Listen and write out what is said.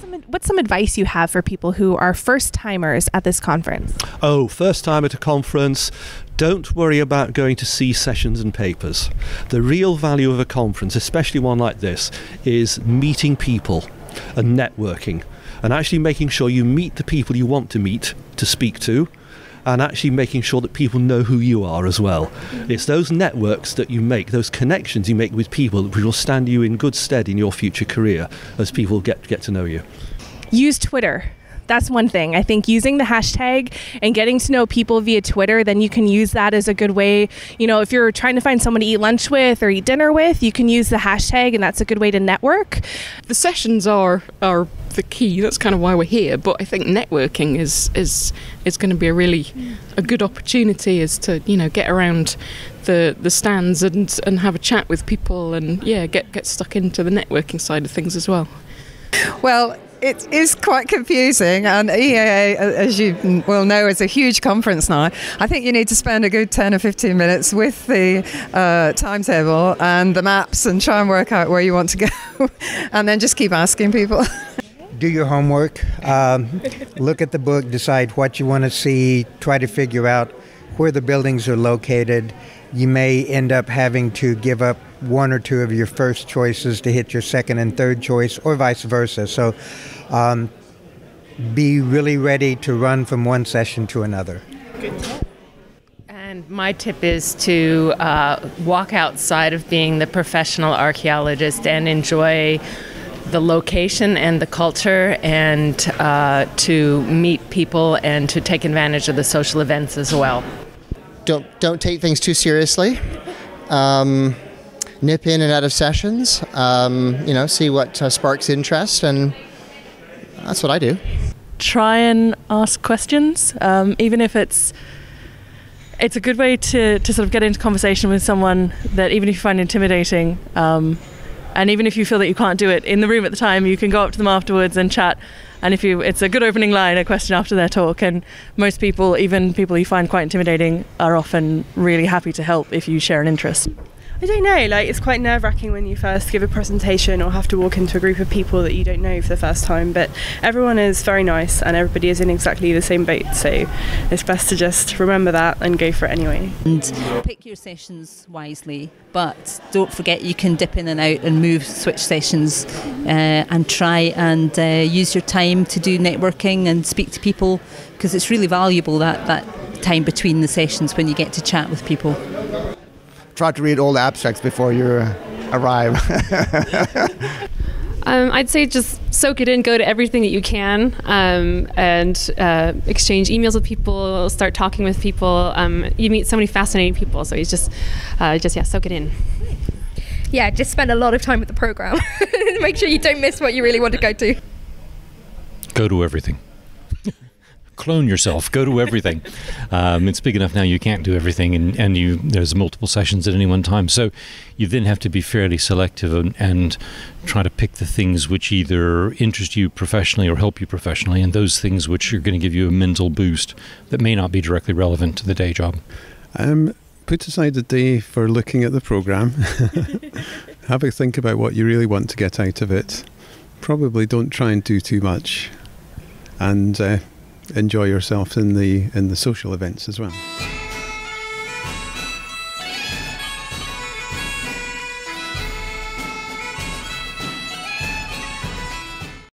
some what's some advice you have for people who are first timers at this conference? Oh, first time at a conference, don't worry about going to see sessions and papers. The real value of a conference, especially one like this, is meeting people and networking and actually making sure you meet the people you want to meet to speak to and actually making sure that people know who you are as well. Mm-hmm. It's those networks that you make, those connections you make with people, which will stand you in good stead in your future career as people get get to know you. Use Twitter that's one thing. I think using the hashtag and getting to know people via Twitter, then you can use that as a good way. You know, if you're trying to find someone to eat lunch with or eat dinner with, you can use the hashtag, and that's a good way to network. The sessions are are the key. That's kind of why we're here. But I think networking is is is going to be a really a good opportunity is to you know get around the the stands and and have a chat with people and yeah get get stuck into the networking side of things as well. Well, it is quite confusing, and EAA, as you will know, is a huge conference now. I think you need to spend a good 10 or 15 minutes with the uh, timetable and the maps and try and work out where you want to go, and then just keep asking people. Do your homework, um, look at the book, decide what you want to see, try to figure out where the buildings are located. You may end up having to give up one or two of your first choices to hit your second and third choice, or vice versa. So um, be really ready to run from one session to another. And my tip is to uh, walk outside of being the professional archaeologist and enjoy the location and the culture and uh, to meet people and to take advantage of the social events as well. Don't, don't take things too seriously. Um, nip in and out of sessions, um, you know, see what uh, sparks interest, and that's what I do. Try and ask questions, um, even if it's it's a good way to, to sort of get into conversation with someone that even if you find intimidating, um, and even if you feel that you can't do it in the room at the time, you can go up to them afterwards and chat. And if you, it's a good opening line, a question after their talk. And most people, even people you find quite intimidating, are often really happy to help if you share an interest. I don't know, like it's quite nerve wracking when you first give a presentation or have to walk into a group of people that you don't know for the first time, but everyone is very nice and everybody is in exactly the same boat, so it's best to just remember that and go for it anyway. And pick your sessions wisely, but don't forget you can dip in and out and move, switch sessions, uh, and try and uh, use your time to do networking and speak to people because it's really valuable that, that time between the sessions when you get to chat with people try to read all the abstracts before you arrive. Um, I'd say just soak it in, go to everything that you can, um, and uh, exchange emails with people, start talking with people. Um, you meet so many fascinating people, so you just, uh, just yeah, soak it in. Yeah, just spend a lot of time with the program. Make sure you don't miss what you really want to go to. Go to everything clone yourself, go to everything. um, it's big enough now you can't do everything, and, and you there's multiple sessions at any one time. So you then have to be fairly selective and, and try to pick the things which either interest you professionally or help you professionally, and those things which are going to give you a mental boost that may not be directly relevant to the day job. Um, put aside a day for looking at the program. Have a think about what you really want to get out of it. Probably don't try and do too much, and uh, enjoy yourself in the in the social events as well.